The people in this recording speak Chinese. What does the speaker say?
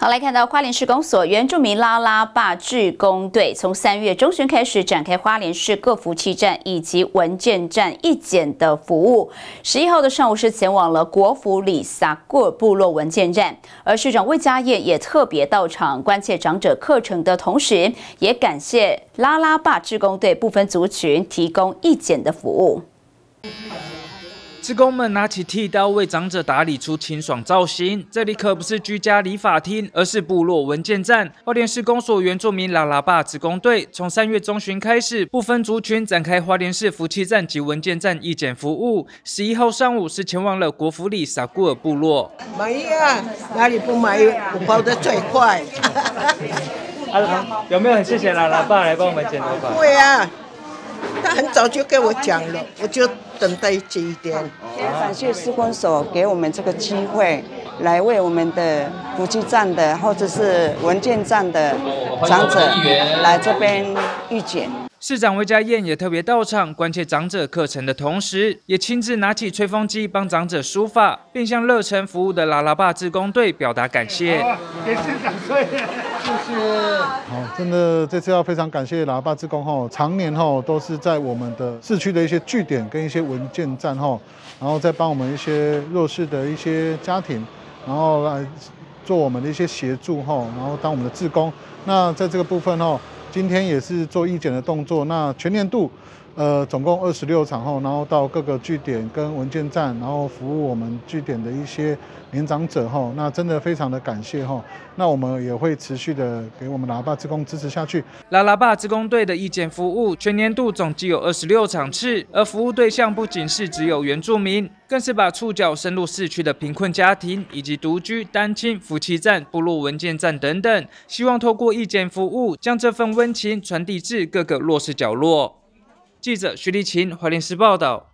好，来看到花莲市公所原住民拉拉坝志工队，从三月中旬开始展开花莲市各服务站以及文件站一检的服务。十一号的上午是前往了国府里萨古尔部落文件站，而市长魏家燕也特别到场关切长者课程的同时，也感谢拉拉坝志工队部分族群提供一检的服务。职工们拿起剃刀为长者打理出清爽造型，这里可不是居家理发厅，而是部落文件站。花莲市公所原住民喇喇坝职工队从三月中旬开始，不分族群展开花莲市福气站及文件站义检服务。十一号上午是前往了国福里萨古尔部落。买啊，哪里不买？我包得最快。啊，有没有很谢谢拉拉爸来帮我们剪头发？会啊。他很早就跟我讲了，我就等待这一天。感谢施工所给我们这个机会，来为我们的补给站的或者是文件站的长者来这边预检。市长魏家燕也特别到场，关切长者课程的同时，也亲自拿起吹风机帮长者梳发，并向热忱服务的拉拉爸志工队表达感谢。给市长谢谢。好，真的这次要非常感谢拉拉爸志工哈，常年哈都是在我们的市区的一些据点跟一些文件站哈，然后再帮我们一些弱势的一些家庭，然后来做我们的一些协助哈，然后当我们的志工。那在这个部分哈。今天也是做义检的动作，那全年度，呃，总共二十六场后，然后到各个据点跟文件站，然后服务我们据点的一些年长者哈，那真的非常的感谢哈，那我们也会持续的给我们喇叭职工支持下去。拉喇叭职工队的意见服务，全年度总计有二十六场次，而服务对象不仅是只有原住民。更是把触角深入市区的贫困家庭，以及独居、单亲、夫妻站、部落文件站等等，希望透过意见服务，将这份温情传递至各个弱势角落。记者徐丽琴，华联时报道。